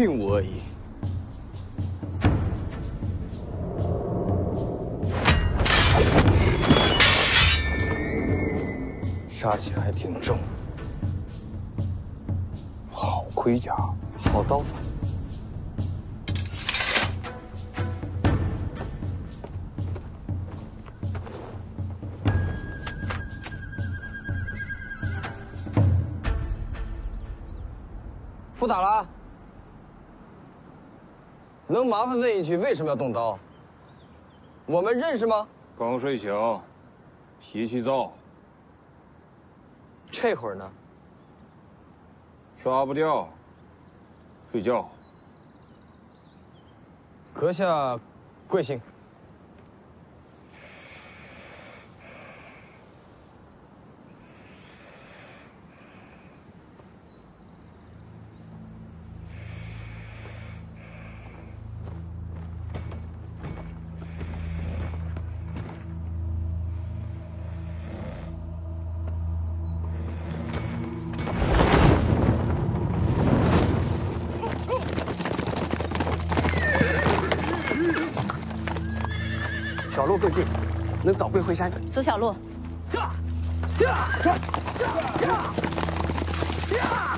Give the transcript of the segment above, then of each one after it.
并无恶意。杀气还挺重，好盔甲，好刀。不打了，能麻烦问一句，为什么要动刀？我们认识吗？刚睡醒，脾气躁。这会儿呢？刷不掉，睡觉。阁下贵姓？回山。走小路。驾，驾，驾，驾，驾，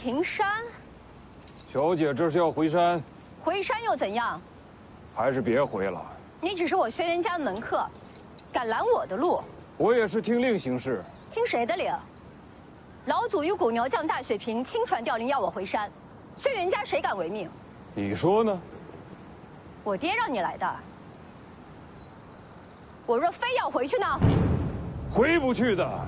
袁庭山，小姐，这是要回山，回山又怎样？还是别回了。你只是我轩辕家的门客，敢拦我的路？我也是听令行事。听谁的令？老祖与古牛将大雪平亲传调令，要我回山。轩辕家谁敢违命？你说呢？我爹让你来的。我若非要回去呢？回不去的。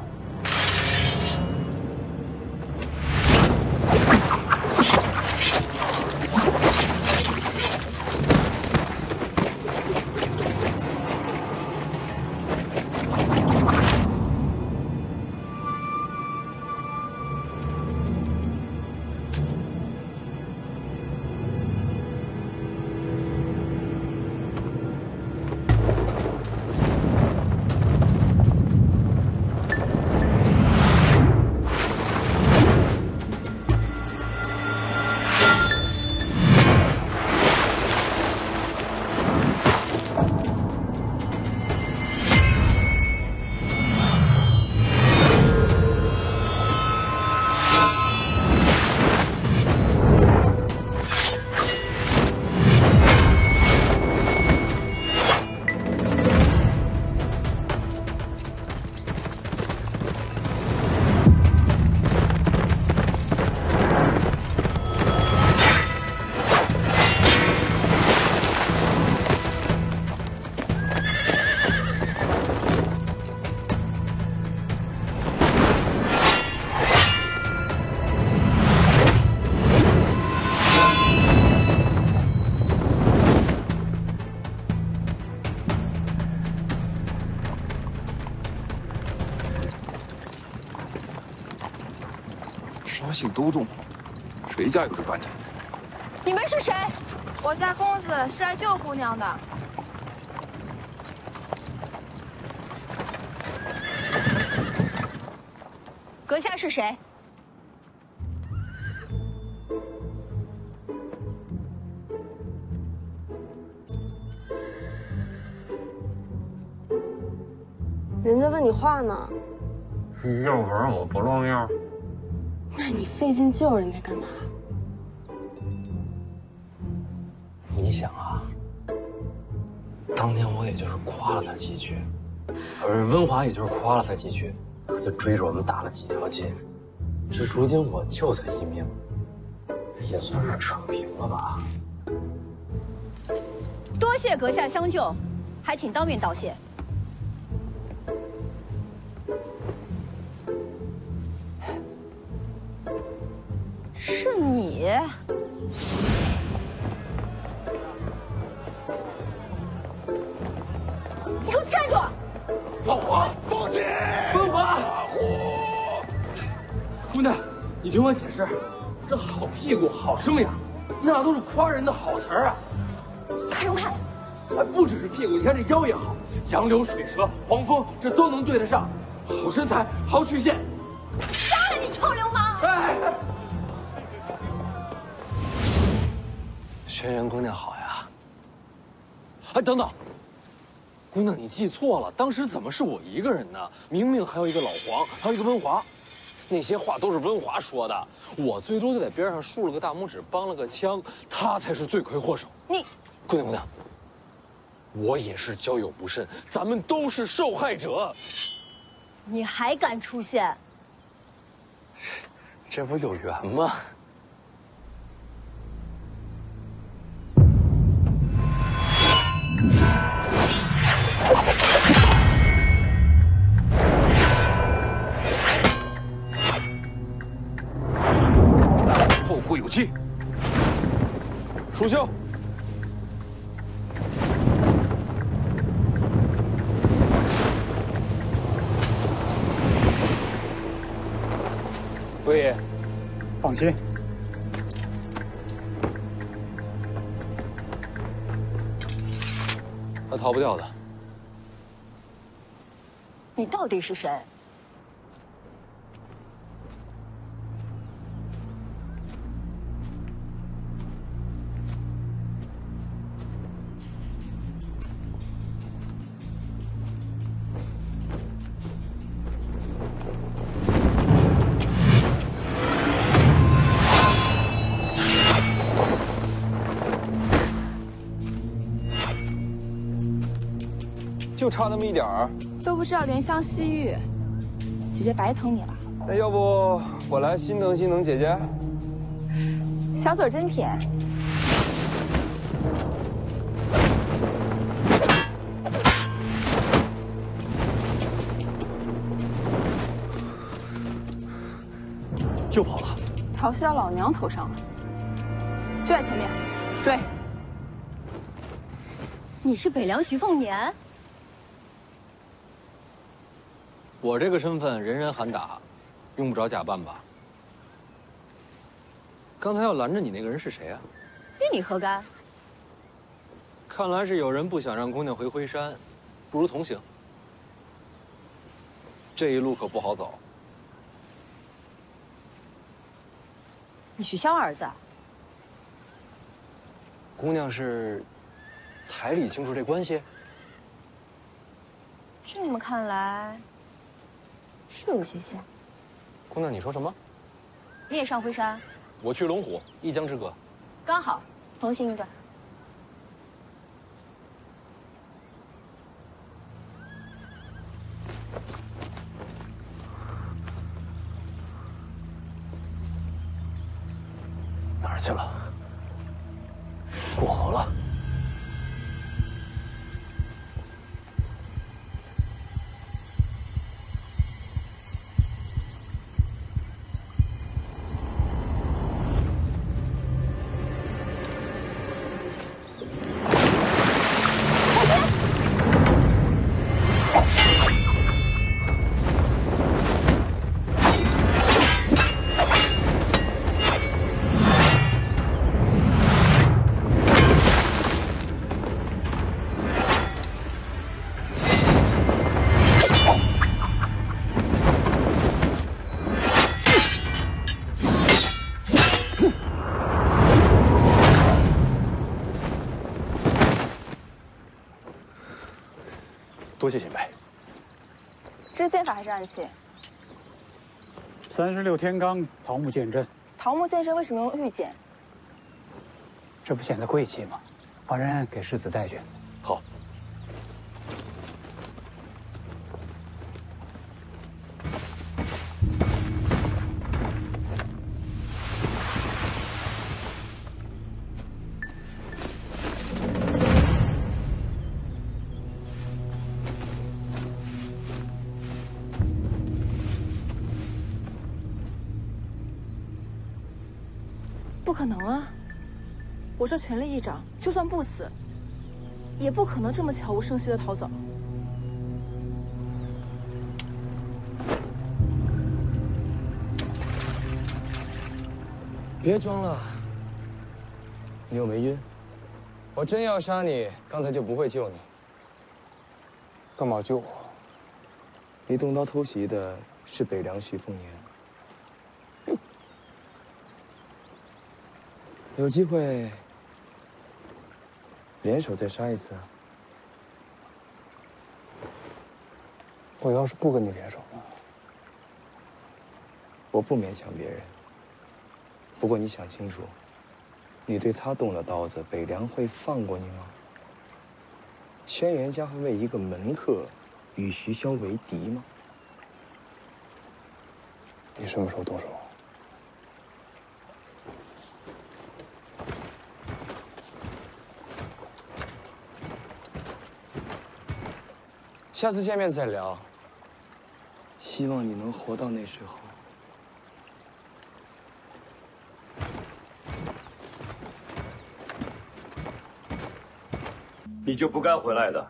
姓都重，谁家有这搬家？你们是谁？我家公子是来救姑娘的。阁下是谁？人家问你话呢，要不然我不露面。费劲救人家干嘛？你想啊，当年我也就是夸了他几句，而温华也就是夸了他几句，他就追着我们打了几条街。这如今我救他一命，也算是扯平了吧？多谢阁下相救，还请当面道谢。是你？你给我站住！老黄，放弃！温华，姑娘，你听我解释，这好屁股、好生养，那都是夸人的好词儿啊。看什么看？还不只是屁股，你看这腰也好，杨柳水蛇、黄蜂，这都能对得上。好身材，好曲线。轩辕姑娘好呀。哎，等等，姑娘你记错了，当时怎么是我一个人呢？明明还有一个老黄，还有一个温华，那些话都是温华说的，我最多就在边上竖了个大拇指，帮了个腔，他才是罪魁祸首。你，姑娘姑娘，我也是交友不慎，咱们都是受害者。你还敢出现？这不有缘吗？后会有期。蜀秀，魏爷，放心，逃不掉的。你到底是谁？差那么一点儿。都不知道怜香惜玉，姐姐白疼你了。那要不我来心疼心疼姐姐？小嘴真甜。又跑了。逃袭到老娘头上了，就在前面，追！你是北凉徐凤年？我这个身份人人喊打，用不着假扮吧？刚才要拦着你那个人是谁啊？与你何干？看来是有人不想让姑娘回灰山，不如同行。这一路可不好走。你许萧儿子？姑娘是彩礼清楚这关系？这么看来，是有些像。姑娘，你说什么？你也上灰山？我去龙虎，一江之隔。刚好，同行一段。哪儿去了？过河了。法还是暗器？三十六天罡桃木剑阵，桃木剑阵为什么用玉剑？这不显得贵气吗？把人给世子带去。好。能啊！我这全力一掌，就算不死，也不可能这么悄无声息的逃走。别装了，你又没晕。我真要杀你，刚才就不会救你。干嘛救我？你动刀偷袭的是北凉徐凤年。有机会联手再杀一次啊！我要是不跟你联手呢？我不勉强别人。不过你想清楚，你对他动了刀子，北凉会放过你吗？轩辕家会为一个门客与徐骁为敌吗？你什么时候动手？下次见面再聊。希望你能活到那时候。你就不该回来的。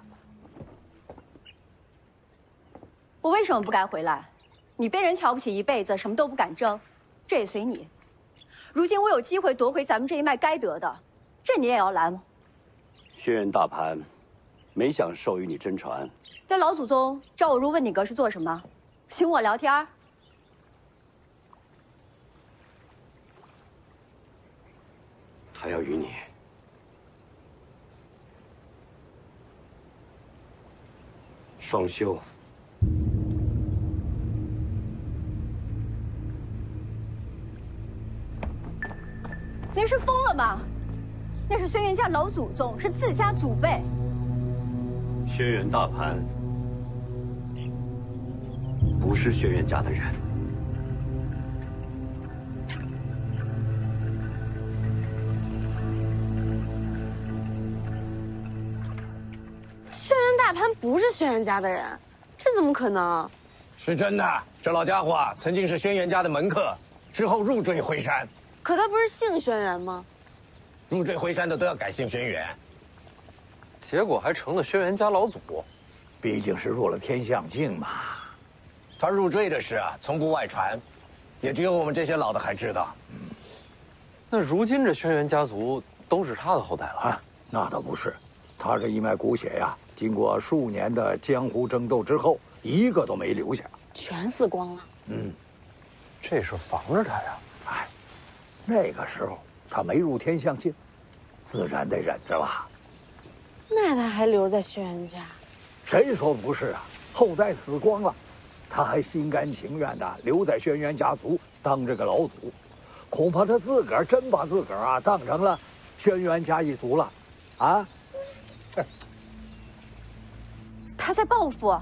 我为什么不该回来？你被人瞧不起一辈子，什么都不敢争，这也随你。如今我有机会夺回咱们这一脉该得的，这你也要拦吗？轩辕大盘，没想授予你真传。那老祖宗召我入问你阁是做什么？寻我聊天？他要与你双修。您是疯了吗？那是轩辕家老祖宗，是自家祖辈。轩辕大盘不是轩辕家的人。轩辕大潘不是轩辕家的人，这怎么可能？是真的，这老家伙啊，曾经是轩辕家的门客，之后入赘回山。可他不是姓轩辕吗？入赘回山的都要改姓轩辕，结果还成了轩辕家老祖。毕竟是入了天象境嘛。他入赘的事啊，从不外传，也只有我们这些老的还知道。那如今这轩辕家族都是他的后代了啊？那倒不是，他这一脉骨血呀，经过数年的江湖争斗之后，一个都没留下，全死光了。嗯，这是防着他呀。哎，那个时候他没入天象境，自然得忍着了。那他还留在轩辕家？谁说不是啊？后代死光了，他还心甘情愿的留在轩辕家族当这个老祖，恐怕他自个儿真把自个儿啊当成了轩辕家一族了，啊？他在报复。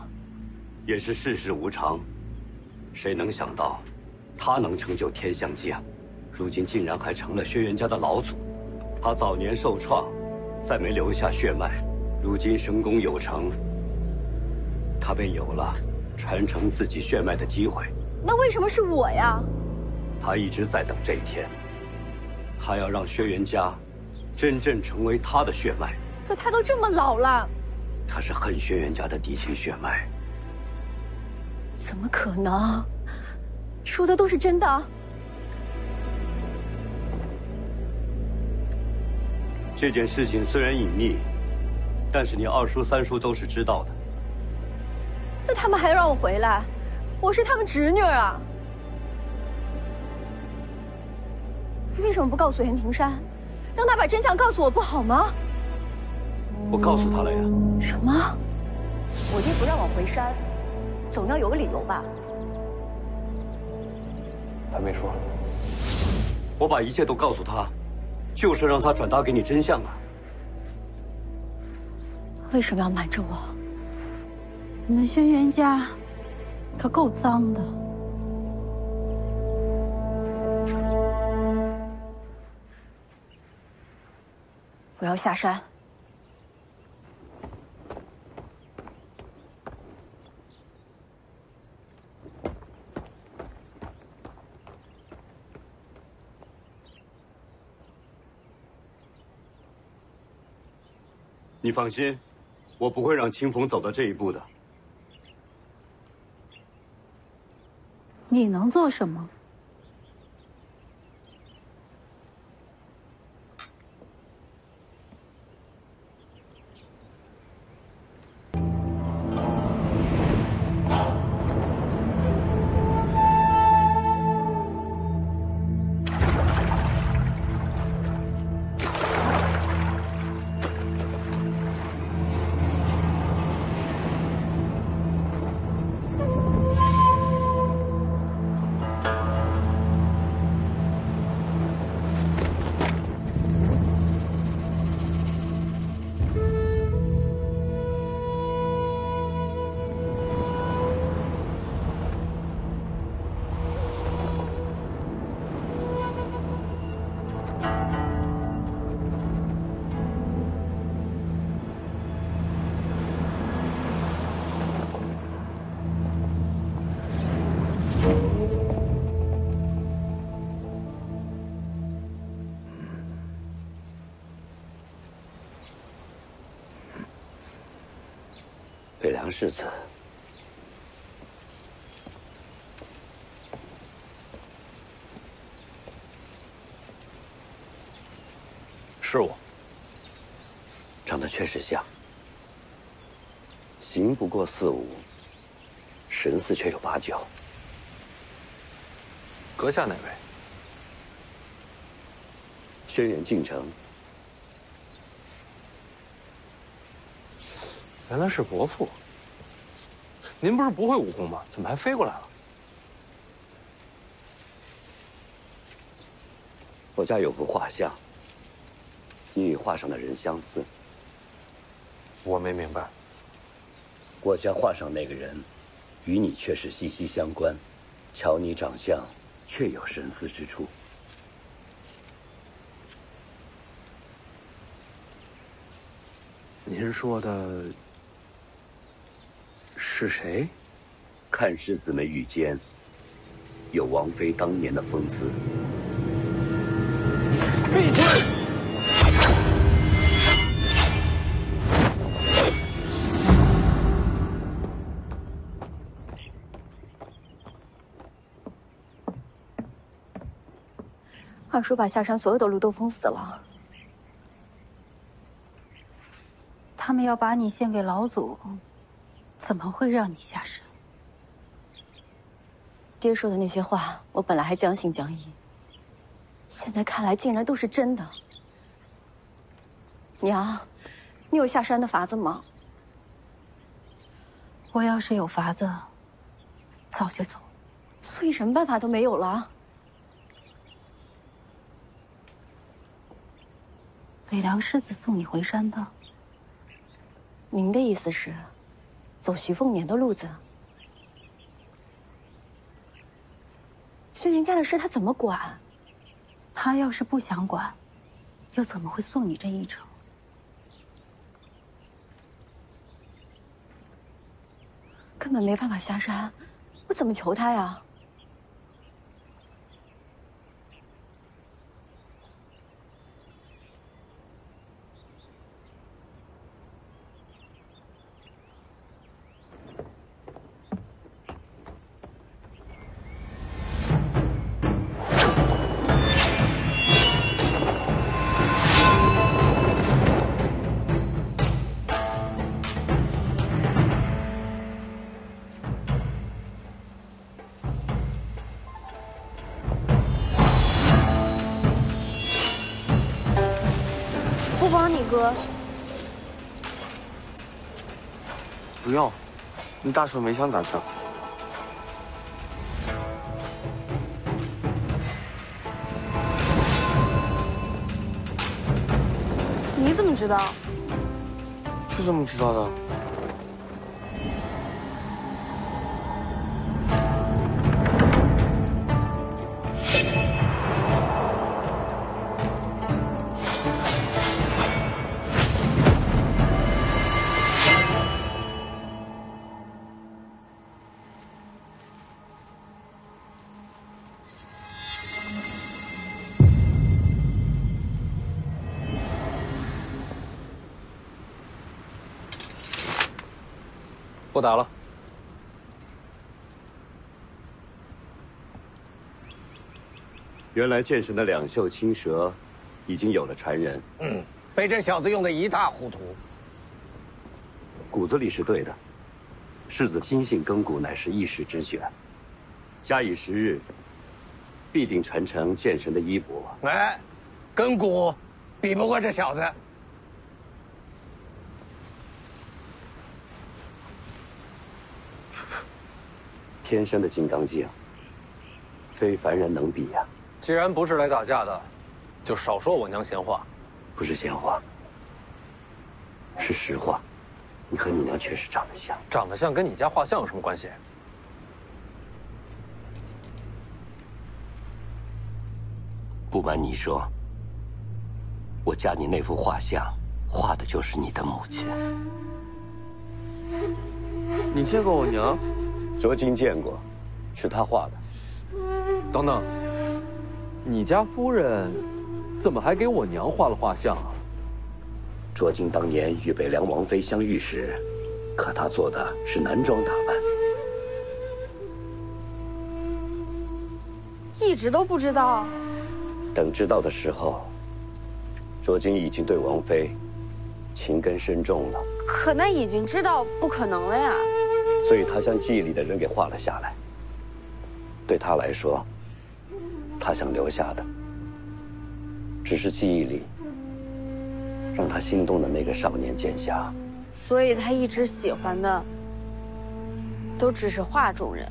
也是世事无常，谁能想到，他能成就天象界，如今竟然还成了轩辕家的老祖。他早年受创，再没留下血脉，如今神功有成，他便有了传承自己血脉的机会。那为什么是我呀？他一直在等这一天，他要让轩辕家真正成为他的血脉。可他都这么老了，他是恨轩辕家的嫡亲血脉。怎么可能？说的都是真的？这件事情虽然隐秘，但是你二叔、三叔都是知道的。那他们还要让我回来？我是他们侄女啊！你为什么不告诉袁庭山，让他把真相告诉我不好吗？我告诉他了呀。什么？我爹不让我回山，总要有个理由吧？他没说。我把一切都告诉他，就是让他转达给你真相啊。为什么要瞒着我？你们轩辕家可够脏的。我要下山。你放心，我不会让清风走到这一步的。你能做什么？北凉世子，是我。长得确实像，形不过四五，神似却有八九。阁下哪位？轩辕敬城。原来是伯父。您不是不会武功吗？怎么还飞过来了？我家有幅画像，你与画上的人相似。我没明白。我家画上那个人，与你却是息息相关。瞧你长相，确有神似之处。您说的是谁？看世子眉宇间，有王妃当年的风姿。闭嘴！二叔把下山所有的路都封死了。他们要把你献给老祖，怎么会让你下山？爹说的那些话，我本来还将信将疑，现在看来竟然都是真的。娘，你有下山的法子吗？我要是有法子，早就走。所以什么办法都没有了？北凉世子送你回山的。您的意思是，走徐凤年的路子？轩辕家的事他怎么管？他要是不想管，又怎么会送你这一程？根本没办法下山，我怎么求他呀？你大手没枪咋整？你怎么知道？你怎么知道的。原来剑神的两袖青蛇，已经有了传人。嗯，被这小子用的一塌糊涂。骨子里是对的，世子心性根骨乃是一时之选，加以时日，必定传承剑神的衣钵。哎，根骨比不过这小子。天生的金刚经，非凡人能比呀。既然不是来打架的，就少说我娘闲话。不是闲话，是实话。你和你娘确实长得像，长得像跟你家画像有什么关系？不瞒你说，我家你那幅画像，画的就是你的母亲。你见过我娘？卓金见过，是她画的。等等，你家夫人怎么还给我娘画了画像啊？卓金当年与北凉王妃相遇时，可她做的是男装打扮。一直都不知道。等知道的时候，卓金已经对王妃情根深重了。可那已经知道不可能了呀。所以他将记忆里的人给画了下来。对他来说，他想留下的，只是记忆里让他心动的那个少年剑侠。所以他一直喜欢的，都只是画中人。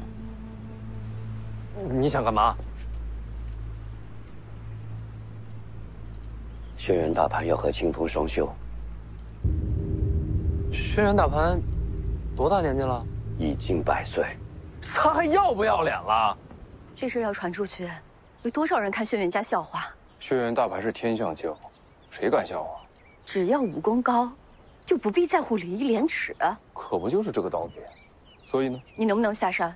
你想干嘛？轩辕大盘要和清风双修。轩辕大盘多大年纪了？已经百岁。他还要不要脸了？这事要传出去，有多少人看轩辕家笑话？轩辕大牌是天象境，谁敢笑话？只要武功高，就不必在乎礼义廉耻。可不就是这个道理？所以呢？你能不能下山，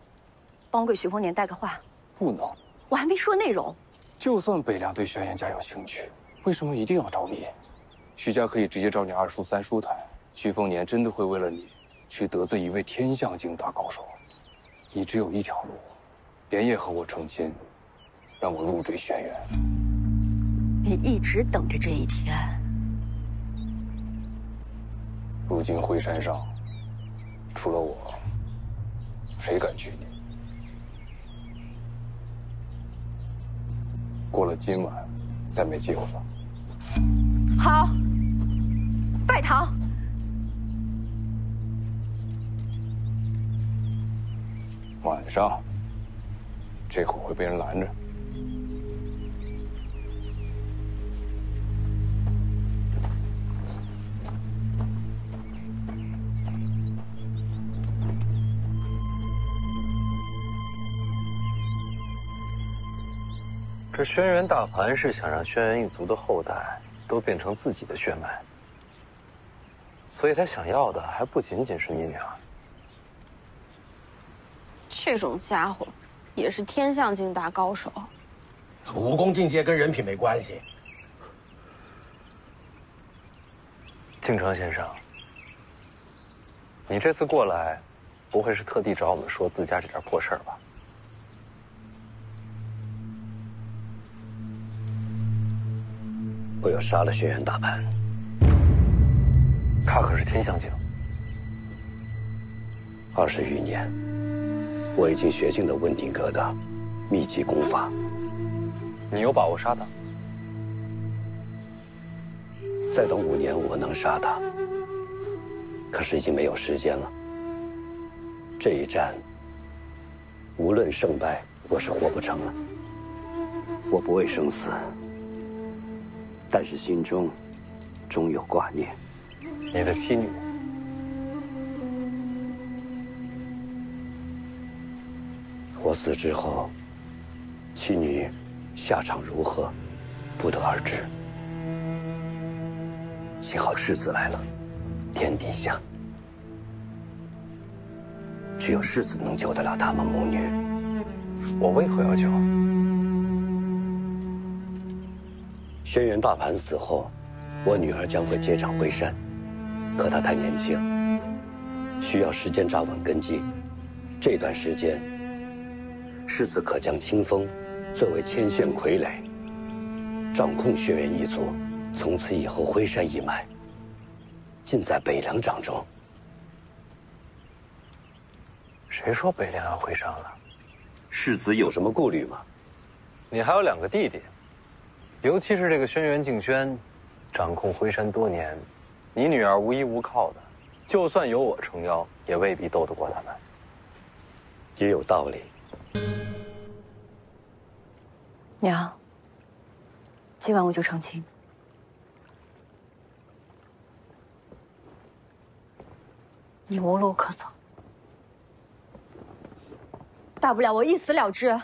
帮我给徐丰年带个话？不能。我还没说内容。就算北凉对轩辕家有兴趣，为什么一定要找你？徐家可以直接找你二叔、三叔谈。徐丰年真的会为了你，去得罪一位天象境大高手？你只有一条路，连夜和我成亲，让我入赘轩辕。你一直等着这一天。如今灰山上，除了我，谁敢娶你？过了今晚，再没机会了。好，拜堂。晚上，这会会被人拦着。这轩辕大盘是想让轩辕一族的后代都变成自己的血脉，所以他想要的还不仅仅是你俩。这种家伙，也是天象境大高手。武功境界跟人品没关系。敬城先生，你这次过来，不会是特地找我们说自家这点破事儿吧？我要杀了轩辕大盘。他可是天象境，二十余年，我已经学尽了问鼎阁的秘籍功法。你有把握杀他？再等五年，我能杀他。可是已经没有时间了。这一战，无论胜败，我是活不成了。我不畏生死，但是心中终有挂念。你的妻女，我死之后，妻女下场如何，不得而知。幸好世子来了，天底下只有世子能救得了他们母女。我为何要救？轩辕大盘死后，我女儿将会接掌徽山，可她太年轻，需要时间扎稳根基。这段时间，世子可将清风作为牵线傀儡，掌控轩辕一族。从此以后，徽山一脉尽在北凉掌中。谁说北凉要徽山了？世子有什么顾虑吗？你还有两个弟弟，尤其是这个轩辕敬轩，掌控徽山多年，你女儿无依无靠的，就算有我撑腰，也未必斗得过他们。也有道理。娘，今晚我就成亲。你无路可走，大不了我一死了之。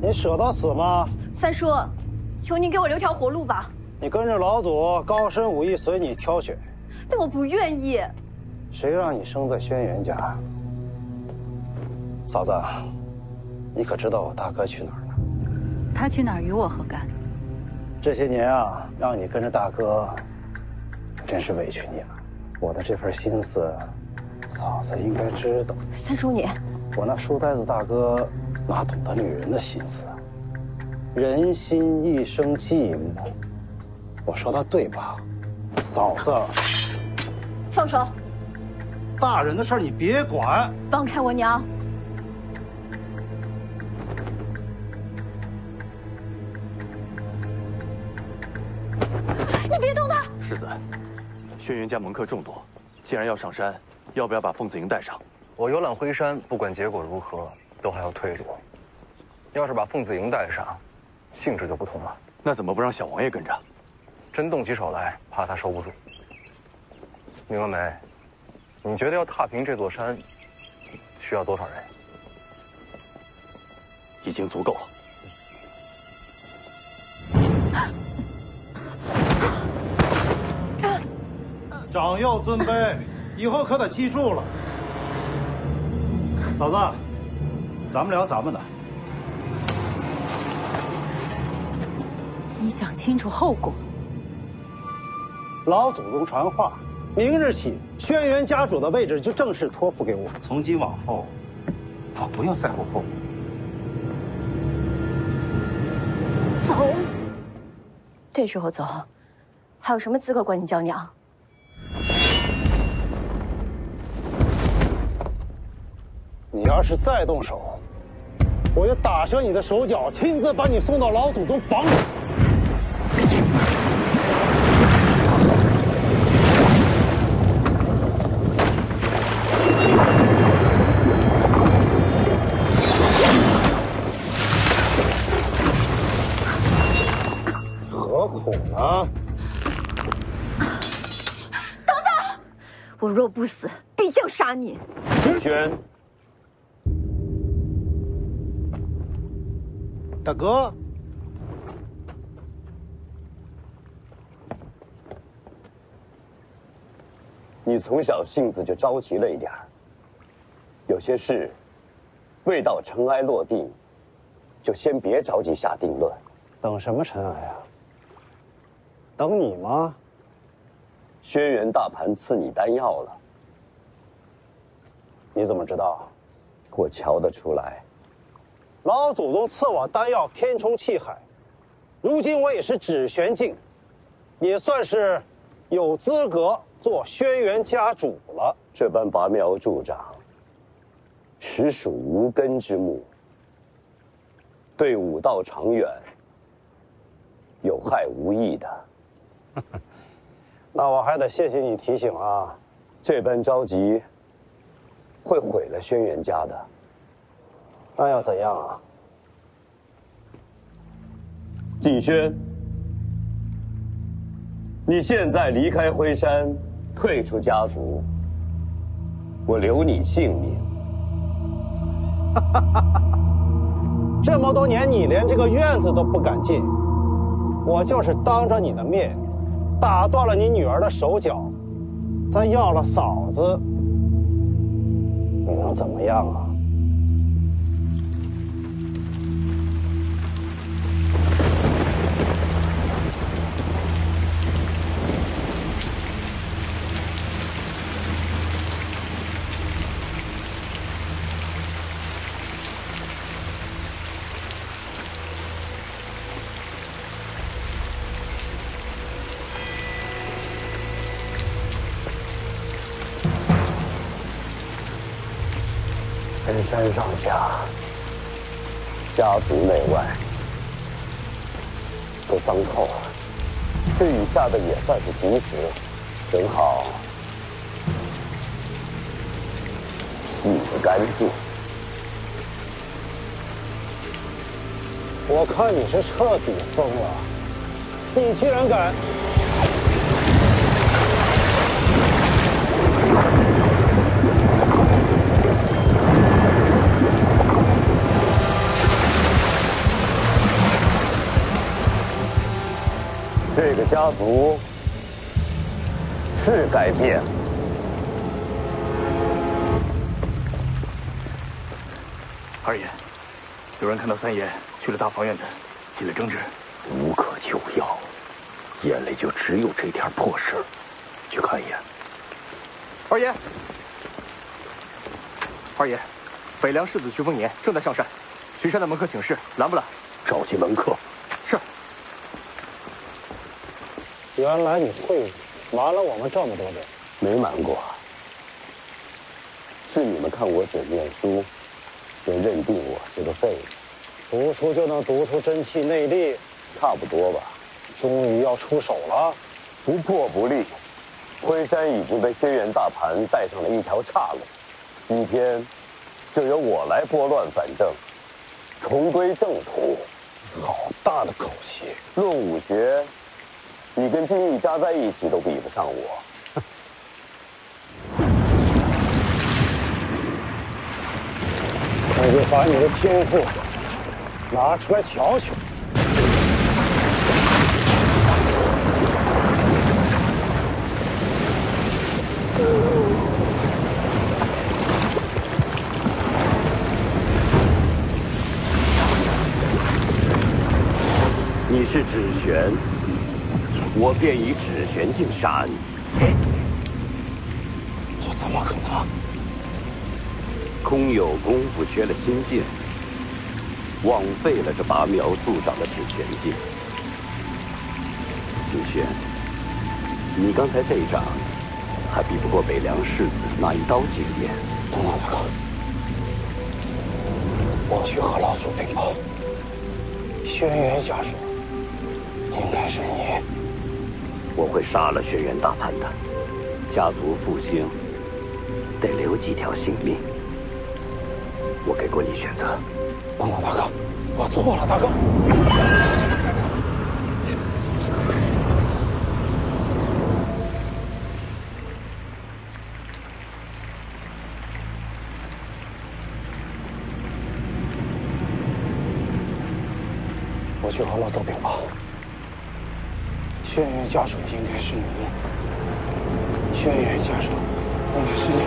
你舍得死吗？三叔，求您给我留条活路吧。你跟着老祖，高深武艺随你挑选。但我不愿意。谁让你生在轩辕家？嫂子，你可知道我大哥去哪儿了？他去哪儿与我何干？这些年啊，让你跟着大哥，真是委屈你了。我的这份心思，嫂子应该知道。三叔你，我那书呆子大哥哪懂得女人的心思？人心一生寂寞，我说的对吧，嫂子？放手！大人的事你别管。放开我娘！你别动他！世子。轩辕家门客众多，既然要上山，要不要把凤子营带上？我游览徽山，不管结果如何，都还要退路。要是把凤子营带上，性质就不同了。那怎么不让小王爷跟着？真动起手来，怕他收不住。明了没？你觉得要踏平这座山，需要多少人？已经足够了。长幼尊卑，以后可得记住了。嫂子，咱们聊咱们的。你想清楚后果。老祖宗传话，明日起，轩辕家主的位置就正式托付给我。从今往后，我不要在乎后果。走。这时候走，还有什么资格管你叫娘？你要是再动手，我就打折你的手脚，亲自把你送到老祖宗房里。若不死，必将杀你。轩。大哥，你从小性子就着急了一点有些事未到尘埃落定，就先别着急下定论。等什么尘埃啊？等你吗？轩辕大盘赐你丹药了，你怎么知道？我瞧得出来。老祖宗赐我丹药，填充气海。如今我也是指玄境，也算是有资格做轩辕家主了。这般拔苗助长，实属无根之木，对武道长远有害无益的。那我还得谢谢你提醒啊！这般着急，会毁了轩辕家的。那要怎样啊？景轩，你现在离开辉山，退出家族，我留你性命。哈哈哈哈这么多年，你连这个院子都不敢进，我就是当着你的面，打断了你女儿的手脚，再要了嫂子，你能怎么样啊？人山上下，家族内外都脏透了。这雨下的也算是及时，正好洗个干净。我看你是彻底疯了！你居然敢！个家族是该变。二爷，有人看到三爷去了大房院子，起了争执。无可救药，眼里就只有这点破事去看一眼。二爷，二爷，北凉世子徐凤年正在上山，巡山的门客请示，拦不拦？召集门客。是。原来你会瞒了我们这么多年，没瞒过。是你们看我只念书，就认定我是个废物。读书就能读出真气内力，差不多吧。终于要出手了，不破不立。昆山已经被轩辕大盘带上了一条岔路，今天就由我来拨乱反正，重归正途。好大的口气！论武学，你跟金玉加在一起都比不上我。那就把你的天赋拿出来瞧瞧。你是指玄，我便以指玄镜杀你。我怎么可能？空有功夫，缺了心境，枉费了这拔苗助长的指玄镜。景轩，你刚才这一掌，还比不过北凉世子那一刀惊艳。我去和老祖禀报。轩辕家说，应该是你。我会杀了轩辕大盘的，家族复兴得留几条性命。我给过你选择。王老，大哥，我错了，大哥。我去和老祖禀报。轩辕家属应该是你，轩辕家属应该是你。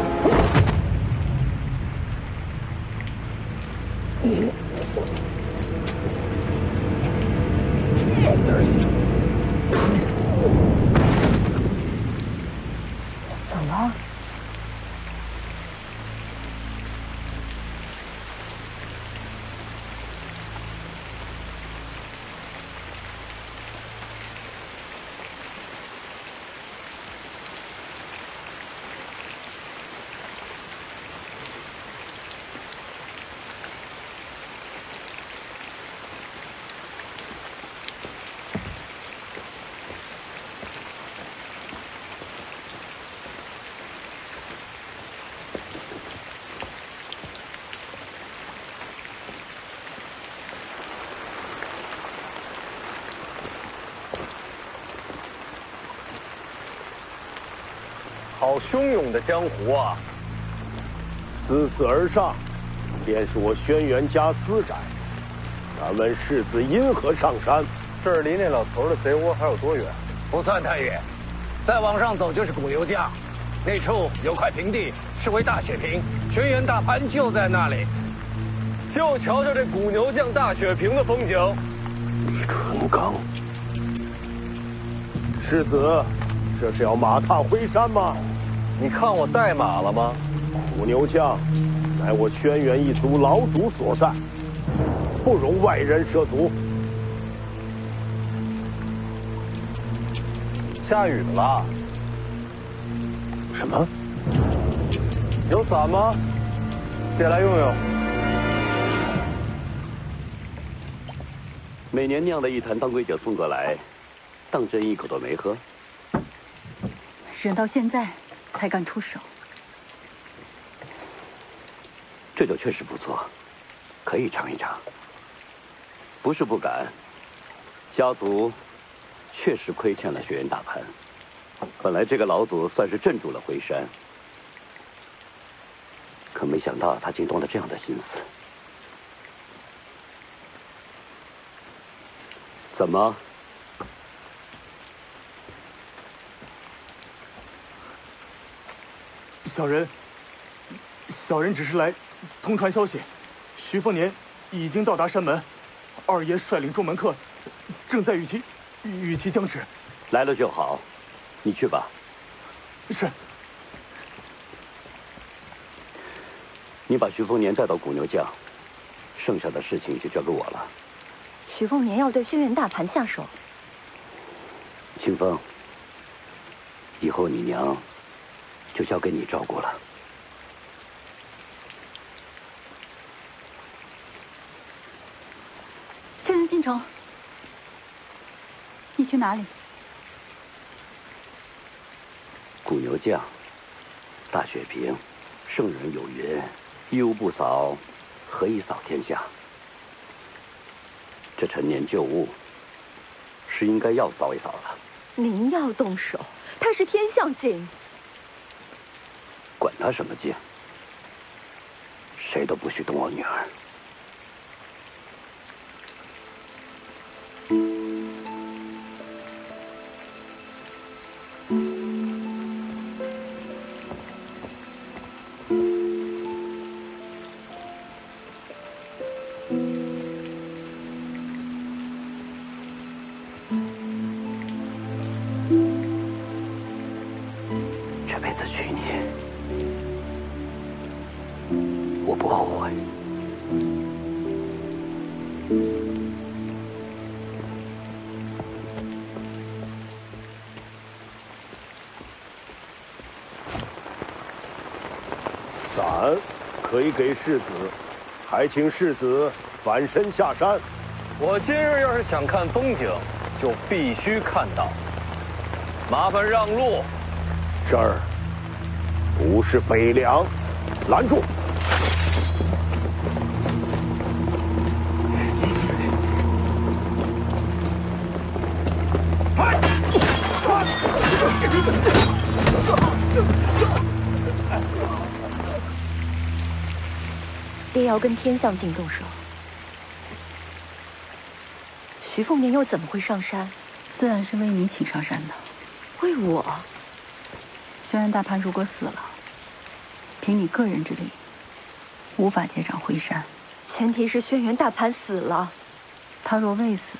死好汹涌的江湖啊！自此而上，便是我轩辕家私宅。敢问世子因何上山？这儿离那老头的贼窝还有多远？不算太远，再往上走就是古牛家，那处有块平地，是为大雪坪，轩辕大盘就在那里。就瞧瞧这古牛将大雪坪的风景。李淳刚，世子，这是要马踏灰山吗？你看我带马了吗？虎牛将，乃我轩辕一族老祖所在，不容外人涉足。下雨了。什么？有伞吗？借来用用。每年酿的一坛当归酒送过来，当真一口都没喝。忍到现在才敢出手。这酒确实不错，可以尝一尝。不是不敢，家族确实亏欠了轩辕大盘。本来这个老祖算是镇住了回山，可没想到他竟动了这样的心思。怎么？小人，小人只是来通传消息，徐凤年已经到达山门，二爷率领众门客正在与其与其僵持。来了就好，你去吧。是。你把徐凤年带到古牛将，剩下的事情就交给我了。徐凤年要对轩辕大盘下手，清风，以后你娘就交给你照顾了。轩辕进城，你去哪里？古牛将，大雪平，圣人有云：一屋不扫，何以扫天下？这陈年旧物，是应该要扫一扫了。您要动手，他是天象境，管他什么劲，谁都不许动我女儿。可以给世子，还请世子返身下山。我今日要是想看风景，就必须看到。麻烦让路。这儿不是北凉，拦住！爹要跟天象境动手，徐凤年又怎么会上山？自然是为你请上山的。为我？轩辕大盘如果死了，凭你个人之力，无法接掌回山。前提是轩辕大盘死了。他若未死，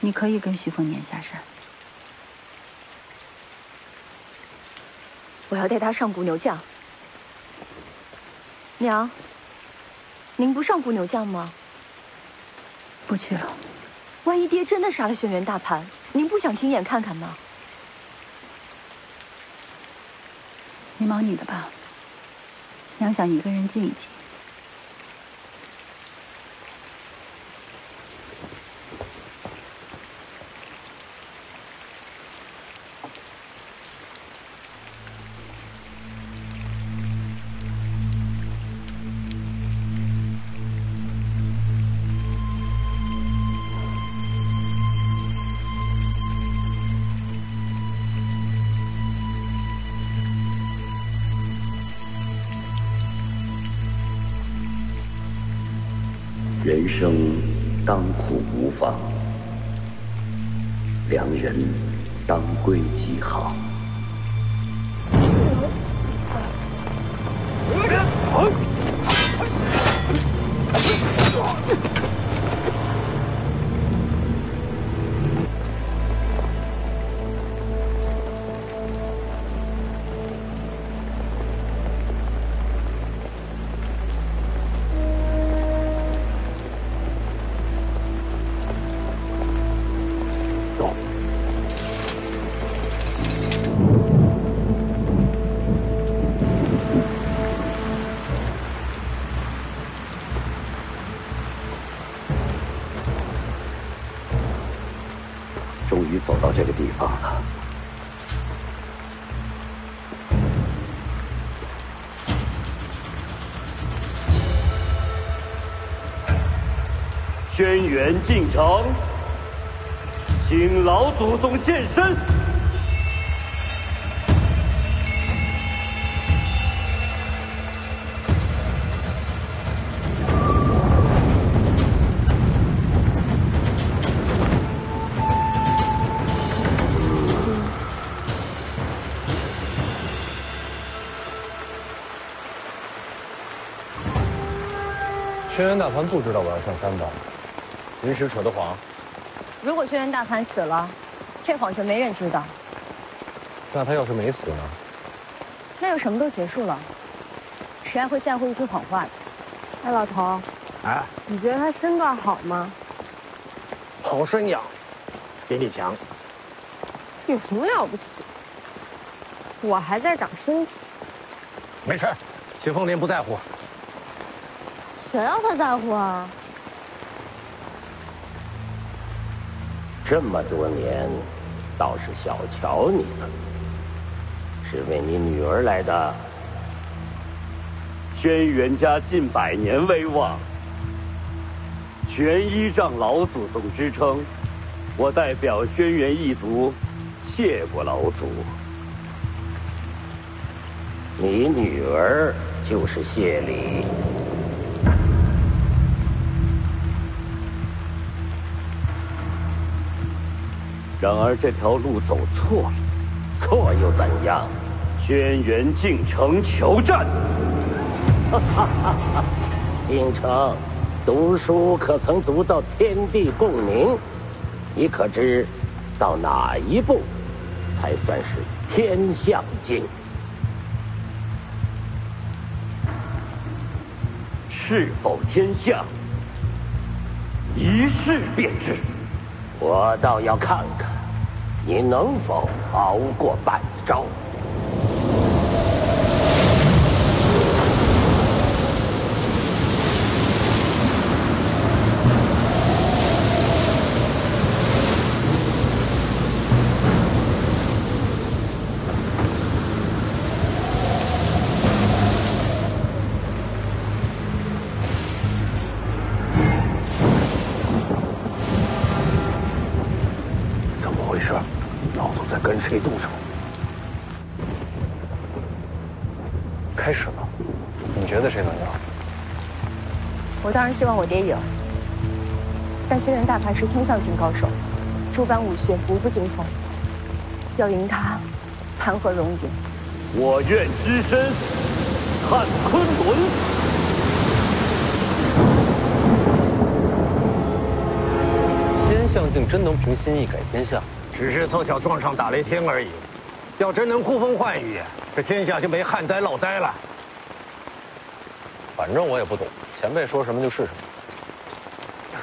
你可以跟徐凤年下山。我要带他上古牛将。娘，您不上古牛将吗？不去了。万一爹真的杀了轩辕大盘，您不想亲眼看看吗？你忙你的吧，娘想一个人静一静。生当苦无妨，良人当归即好。轩辕进城，请老祖宗现身。轩辕大盘不知道我要上山吧？临时扯的谎，如果轩辕大凡死了，这谎就没人知道。那他要是没死呢？那就什么都结束了，谁还会在乎一句谎话？哎，老头，哎，你觉得他身段好吗？好身养，比你强。有什么了不起？我还在长身体。没事，秦凤林不在乎。谁要他在乎啊？这么多年，倒是小瞧你了，是为你女儿来的。轩辕家近百年威望，全依仗老祖宗支撑。我代表轩辕一族，谢过老祖。你女儿就是谢礼。然而这条路走错了，错又怎样？轩辕进城求战。哈哈哈哈！进城读书可曾读到天地共鸣？你可知到哪一步才算是天象境？是否天象，一试便知。我倒要看看，你能否熬过百招。谁动手？开始了，你觉得谁能赢？我当然希望我爹赢，但轩辕大盘是天象境高手，诸般武学无不精通，要赢他，谈何容易？我愿只身看昆仑。天象境真能凭心意改天下？只是凑巧撞上打雷天而已。要真能呼风唤雨，这天下就没旱灾涝灾了。反正我也不懂，前辈说什么就是什么。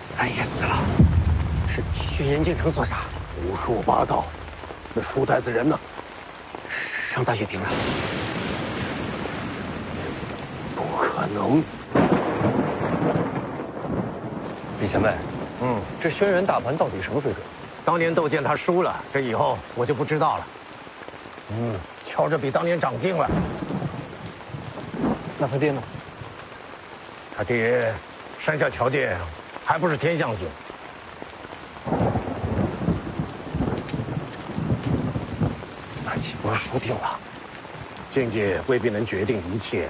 三爷死了，是轩辕京城所杀。胡说八道！那书呆子人呢？上大雪平了。不可能！李前辈，嗯，这轩辕大盘到底什么水准？当年斗剑他输了，这以后我就不知道了。嗯，瞧着比当年长进了。那他爹呢？他爹山下条件，还不是天象境。那岂不是输定了？境界未必能决定一切。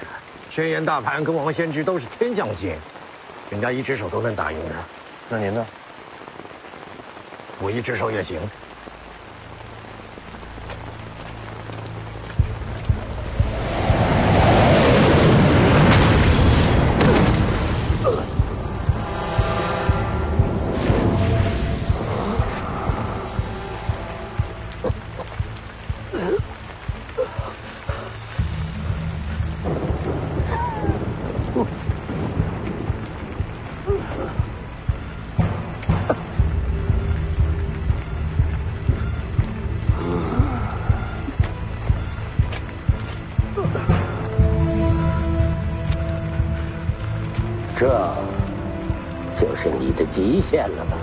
轩辕大盘跟王先知都是天降境，人家一只手都能打赢的。那您呢？我一只手也行。这就是你的极限了吧？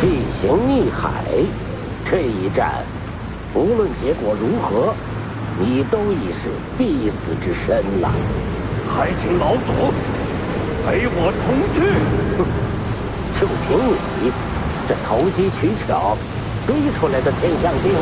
地形逆海，这一战，无论结果如何，你都已是必死之身了。还请老祖陪我同去。就凭你这投机取巧堆出来的天象镜，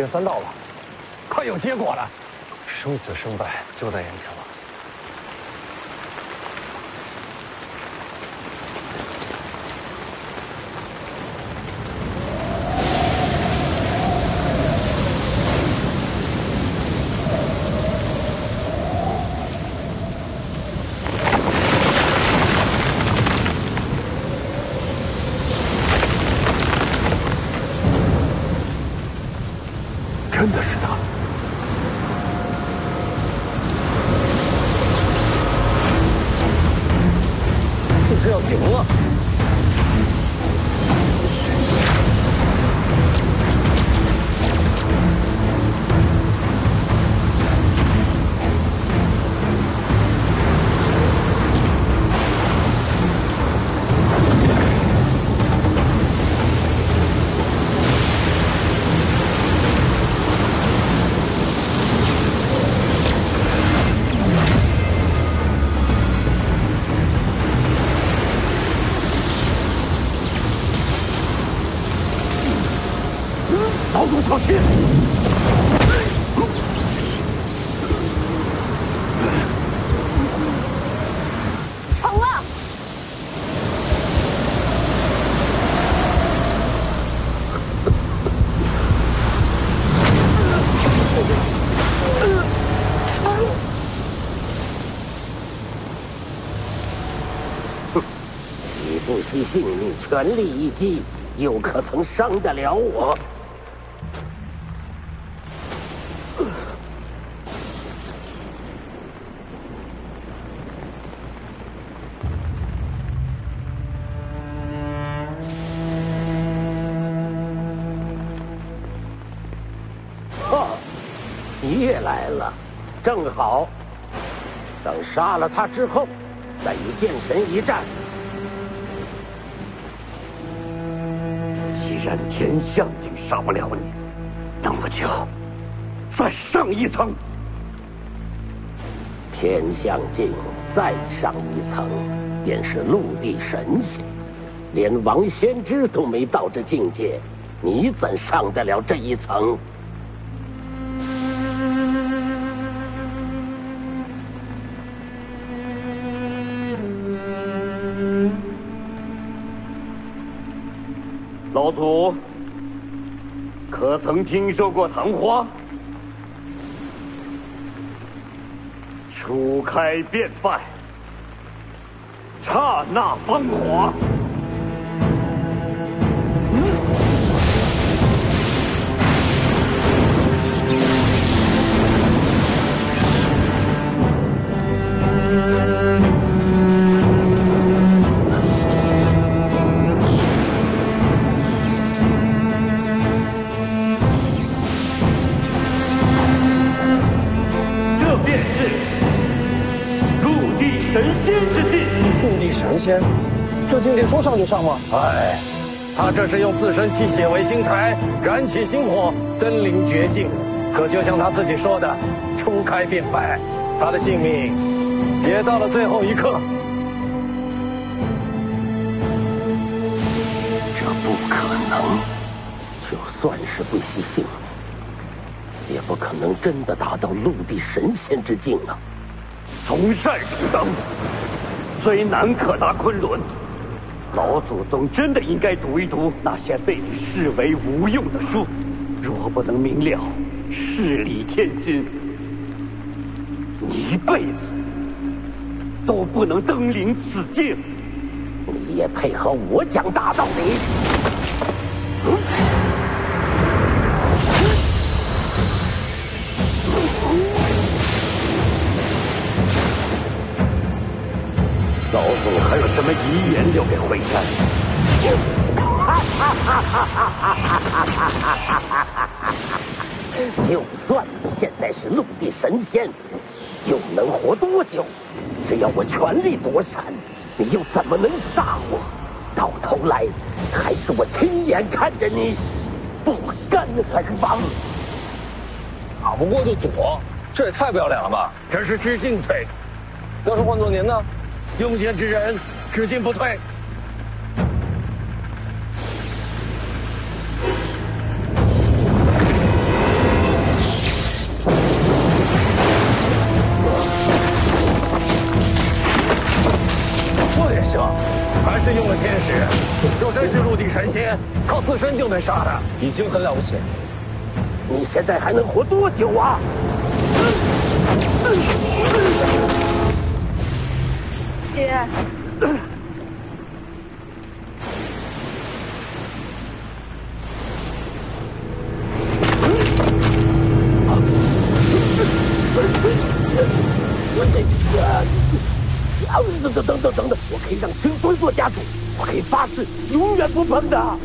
变三道了？快有结果了！生死胜败就在眼前了。全力一击，又可曾伤得了我？哈，你也来了，正好。等杀了他之后，再与剑神一战。天象境杀不了你，那我就再上一层。天象境再上一层，便是陆地神仙，连王先知都没到这境界，你怎上得了这一层？老祖，可曾听说过昙花？初开便败刹那芳华。上吗？哎，他这是用自身气血为星柴，燃起星火，登临绝境。可就像他自己说的，初开便败，他的性命也到了最后一刻。这不可能，就算是不惜性命，也不可能真的达到陆地神仙之境啊！从善如登，虽难可达昆仑。老祖宗真的应该读一读那些被你视为无用的书，若不能明了事理天心，你一辈子都不能登临此境。你也配合我讲大道理？老祖还有什么遗言留给惠山？就算你现在是陆地神仙，又能活多久？只要我全力躲闪，你又怎么能杀我？到头来，还是我亲眼看着你不甘而亡。打不过就躲，这也太不要脸了吧！这是知进退。要是换做您呢？用剑之人，只进不退。这也行，还是用了天使。若真是陆地神仙，靠自身就能杀的，已经很了不起。你现在还能活多久啊？爹，等等等等等等，我可以让青孙做家主，我可以发誓永远不碰的。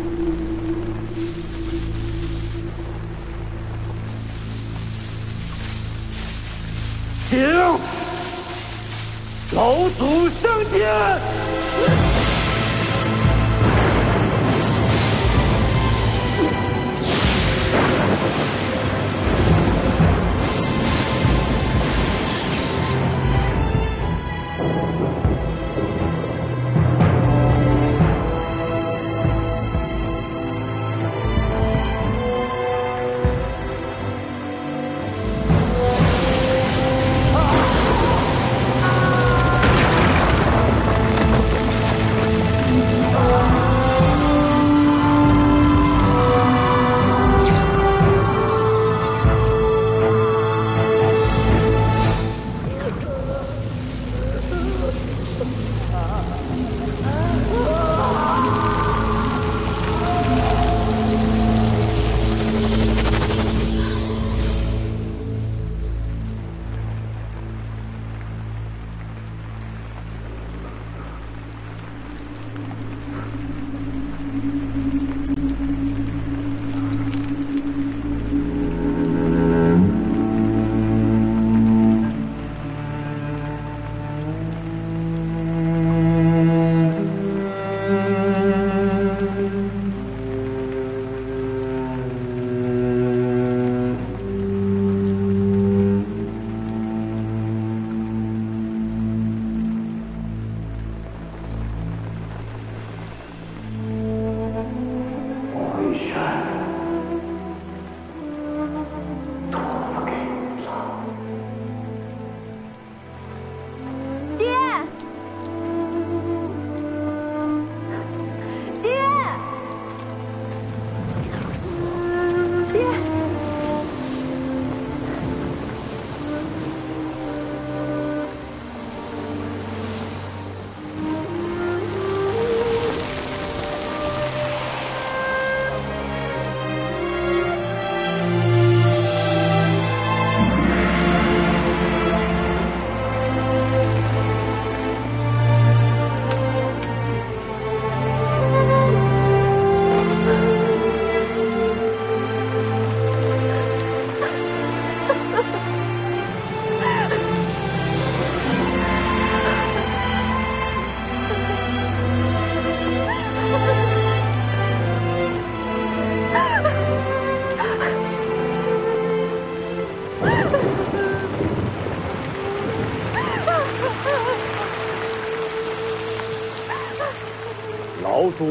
停！老祖升天。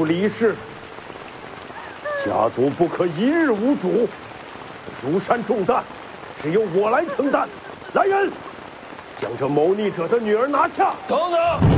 离世，家族不可一日无主，如山重担，只有我来承担。来人，将这谋逆者的女儿拿下！等等。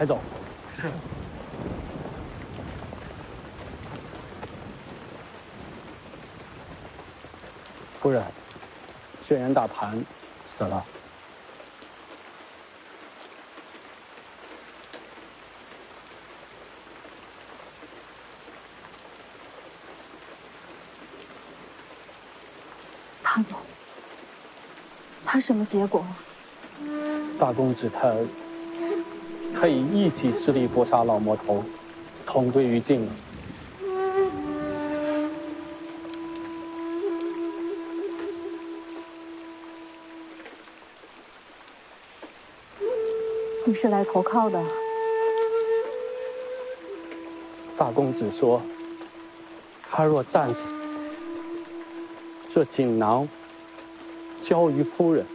抬走。是。夫人，轩辕大盘死了。他他什么结果？大公子他。可以一己之力搏杀老魔头，同归于尽了。你是来投靠的？大公子说，他若战死，这锦囊交于夫人。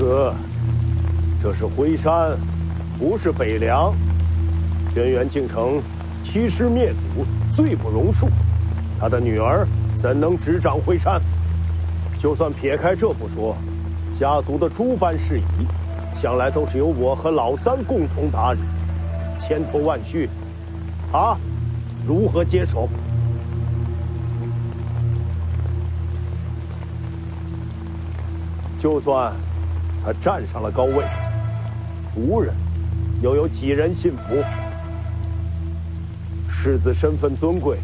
子，这是辉山，不是北凉。轩辕敬城欺师灭祖，罪不容恕。他的女儿怎能执掌辉山？就算撇开这不说，家族的诸般事宜，向来都是由我和老三共同打理，千头万绪，他如何接手？就算。他站上了高位，族人又有几人信服？世子身份尊贵，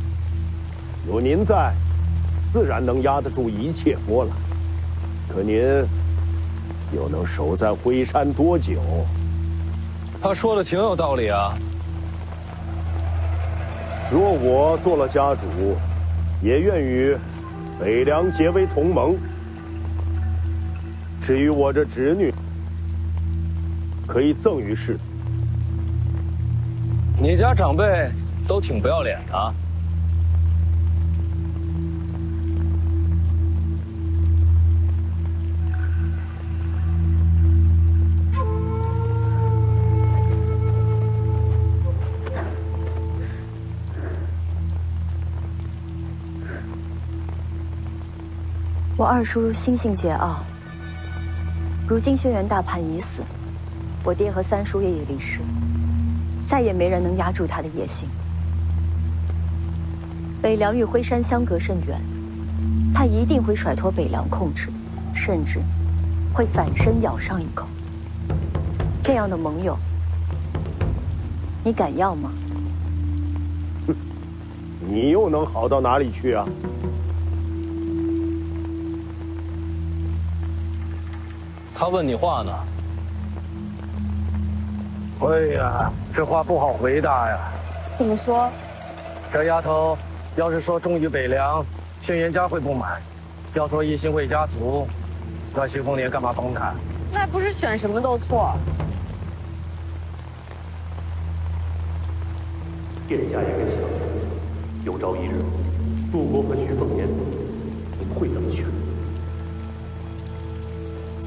有您在，自然能压得住一切波澜。可您又能守在辉山多久？他说的挺有道理啊。若我做了家主，也愿与北凉结为同盟。至于我这侄女，可以赠与世子。你家长辈都挺不要脸的。我二叔心性桀骜。如今轩辕大叛已死，我爹和三叔爷也离世，再也没人能压住他的野心。北凉与辉山相隔甚远，他一定会甩脱北凉控制，甚至会反身咬上一口。这样的盟友，你敢要吗？哼，你又能好到哪里去啊？他问你话呢。哎呀，这话不好回答呀。怎么说？这丫头要是说忠于北凉，轩辕家会不满；要说一心为家族，那徐凤年干嘛帮他？那不是选什么都错。殿下也是想，有朝一日，陆国和徐凤年，你会怎么选？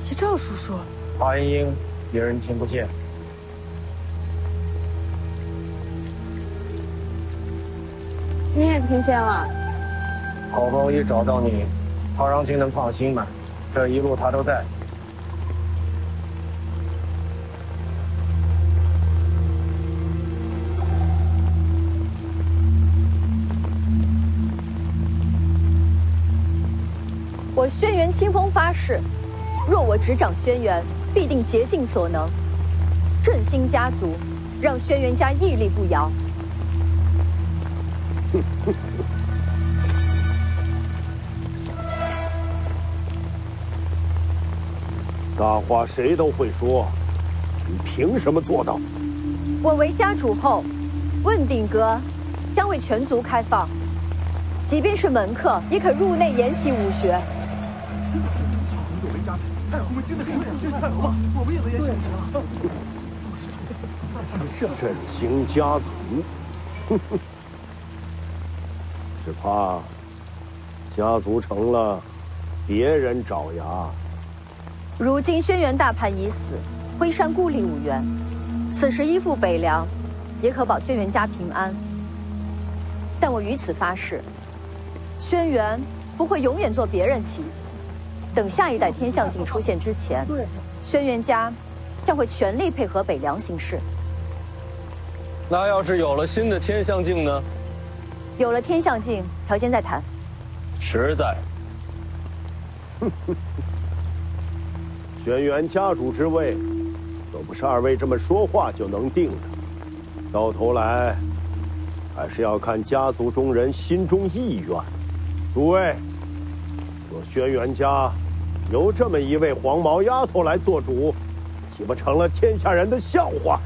齐兆叔叔，华英英，别人听不见。你也听见了？好不容易找到你，曹长青能放心吗？这一路他都在。我轩辕清风发誓，若我执掌轩辕，必定竭尽所能，振兴家族，让轩辕家屹立不摇。大话谁都会说，你凭什么做到？我为家主后，问鼎阁将为全族开放，即便是门客也可入内研习武学。作为家主，太后们真的很有信心，太后吗？我们也能研习武学了。振兴家族，只怕家族成了别人爪牙。如今轩辕大盘已死，辉山孤立无援，此时依附北凉，也可保轩辕家平安。但我于此发誓，轩辕不会永远做别人棋子。等下一代天象镜出现之前，轩辕家将会全力配合北凉行事。那要是有了新的天象镜呢？有了天象镜，条件再谈。实在。轩辕家主之位，可不是二位这么说话就能定的。到头来，还是要看家族中人心中意愿。诸位，若轩辕家由这么一位黄毛丫头来做主，岂不成了天下人的笑话？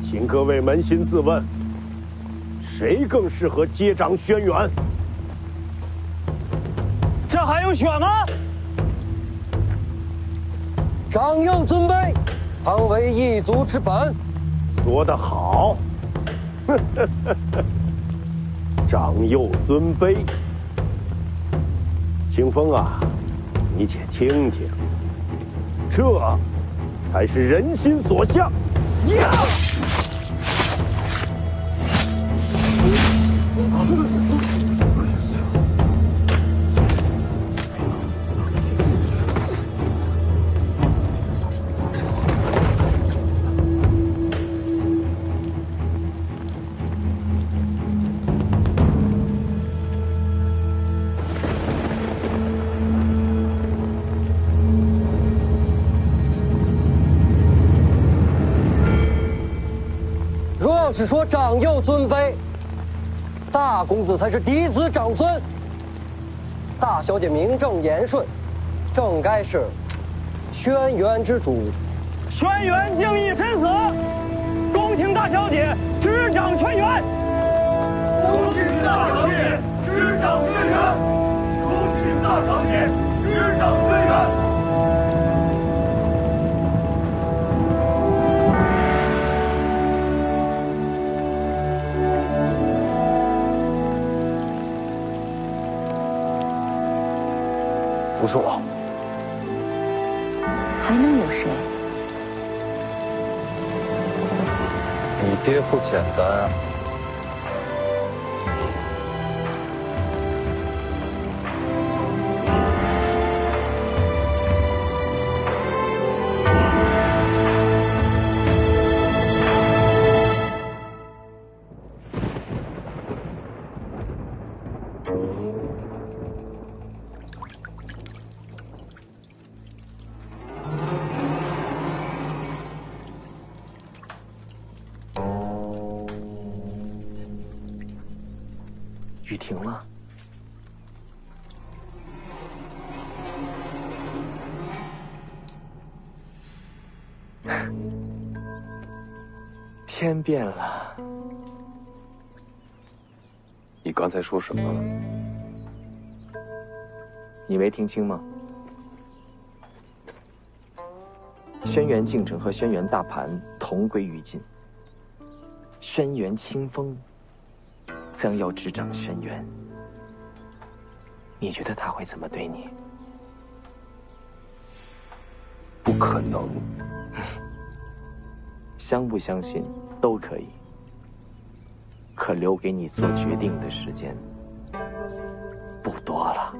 请各位扪心自问，谁更适合接掌轩辕？这还用选吗？长幼尊卑，方为一族之本。说得好，长幼尊卑。清风啊，你且听听，这才是人心所向。呀！长幼尊卑，大公子才是嫡子长孙，大小姐名正言顺，正该是轩辕之主。轩辕敬义身死，恭请大小姐执掌轩辕。恭请大小姐执掌轩辕，恭请大小姐执掌轩辕。不是我，还能有谁？你爹不简单啊！刚才说什么了？你没听清吗？轩辕敬城和轩辕大盘同归于尽，轩辕清风将要执掌轩辕，你觉得他会怎么对你？不可能。相不相信都可以，可留给你做决定的时间不多了。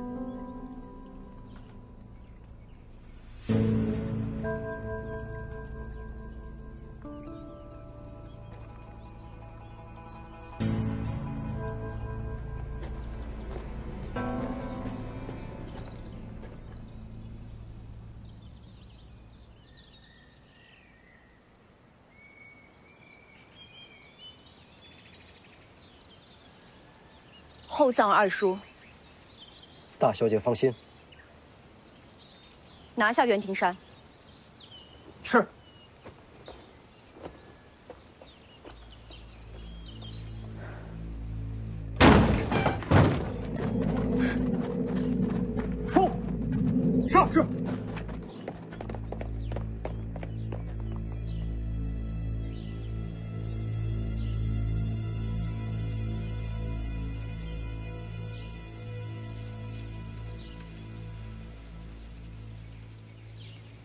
厚葬二叔，大小姐放心，拿下袁庭山。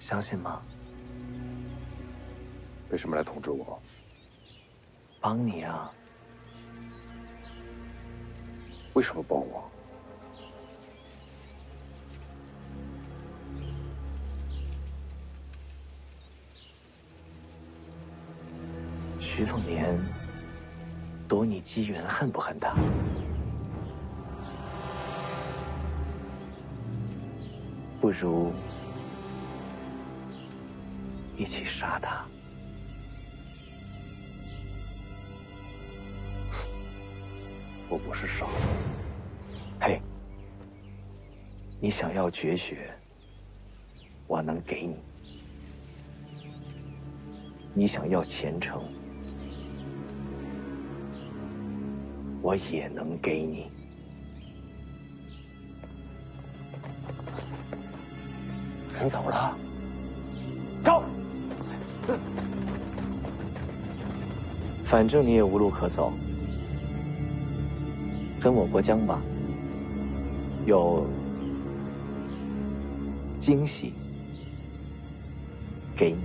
相信吗？为什么来通知我？帮你啊！为什么帮我？徐凤年夺你机缘，恨不恨他？不如一起杀他。我不是傻子。嘿，你想要绝学，我能给你；你想要前程，我也能给你。人走了，反正你也无路可走，跟我过江吧。有惊喜给你。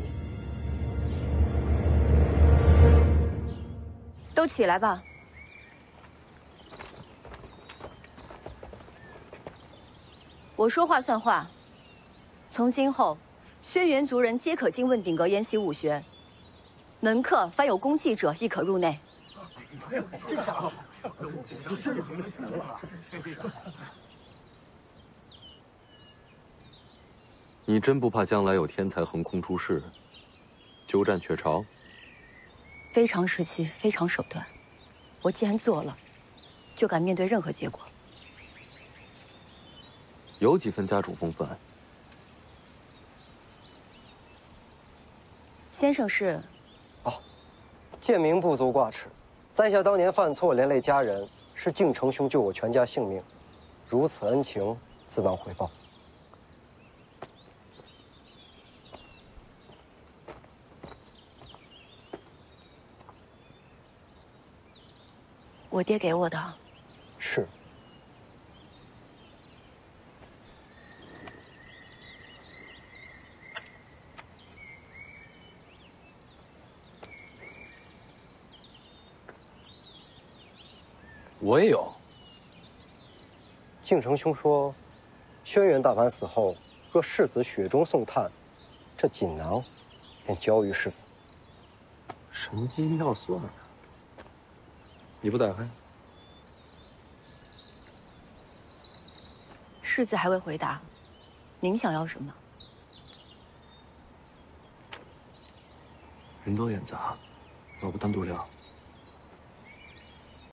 都起来吧。我说话算话。从今后，轩辕族人皆可进问鼎阁研习武学。门客凡有功绩者，亦可入内。这下，你真不怕将来有天才横空出世，鸠占鹊巢？非常时期，非常手段。我既然做了，就敢面对任何结果。有几分家主风范？先生是？哦，贱民不足挂齿。在下当年犯错，连累家人，是敬成兄救我全家性命，如此恩情，自当回报。我爹给我的。是。我也有。敬成兄说，轩辕大凡死后，若世子雪中送炭，这锦囊便交于世子。神机妙算啊！你不打开？世子还未回答，您想要什么？人多眼杂，我不单独聊？